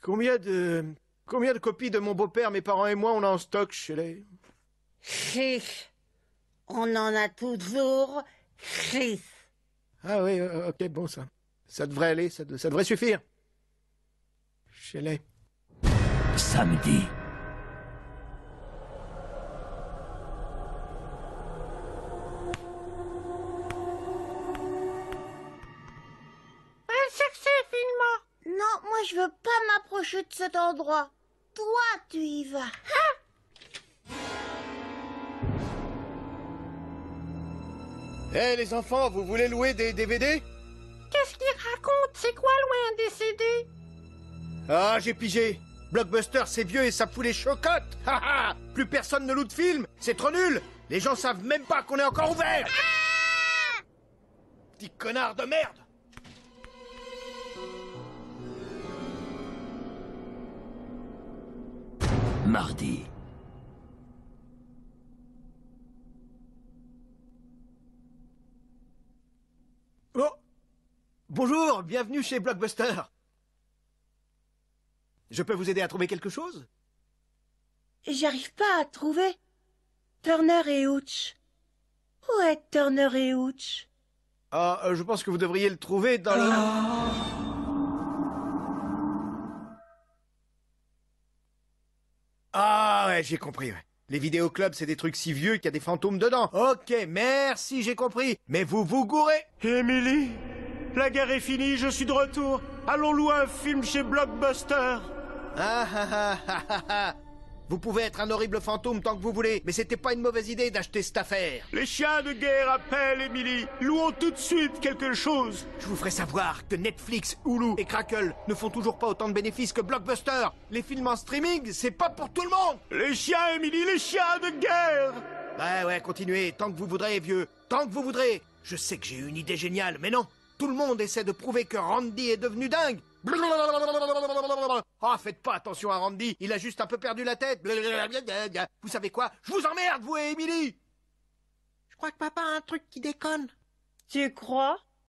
Combien de... Combien de copies de mon beau-père, mes parents et moi, on a en stock chez les... Six. On en a toujours six. Ah oui, euh, ok, bon, ça. Ça devrait aller, ça, de- ça devrait suffire. Chez les... Samedi. Je veux pas m'approcher de cet endroit. Toi, tu y vas. Eh les enfants, vous voulez louer des DVD Qu'est-ce qu'il raconte? C'est quoi loin un décédé Ah, j'ai pigé. Blockbuster, c'est vieux et ça fout les chocottes. Plus personne ne loue de films. C'est trop nul. Les gens savent même pas qu'on est encore ouvert. Petit connard de merde Mardi. Oh Bonjour, bienvenue chez Blockbuster Je peux vous aider à trouver quelque chose? J'arrive pas à trouver. Turner et Hooch. Où est Turner et Hooch? Ah, euh, je pense que vous devriez le trouver dans le... Ah ouais, j'ai compris. ouais. Les vidéoclubs, c'est des trucs si vieux qu'il y a des fantômes dedans. Ok, merci, j'ai compris. Mais vous vous gourrez Émilie La guerre est finie, je suis de retour. Allons louer un film chez Blockbuster. Ah ah ah ah ah ah Vous pouvez être un horrible fantôme tant que vous voulez, mais c'était pas une mauvaise idée d'acheter cette affaire. Les chiens de guerre appellent, Émilie. Louons tout de suite quelque chose. Je vous ferai savoir que Netflix, Hulu et Crackle ne font toujours pas autant de bénéfices que Blockbuster. Les films en streaming, c'est pas pour tout le monde. Les chiens, Émilie, les chiens de guerre Ouais, ouais, continuez, tant que vous voudrez, vieux. Tant que vous voudrez. Je sais que j'ai une idée géniale, mais non. Tout le monde essaie de prouver que Randy est devenu dingue. Oh, faites pas attention à Randy, il a juste un peu perdu la tête. Vous savez quoi? Je vous emmerde, vous et Emily Je crois que papa a un truc qui déconne. Tu crois?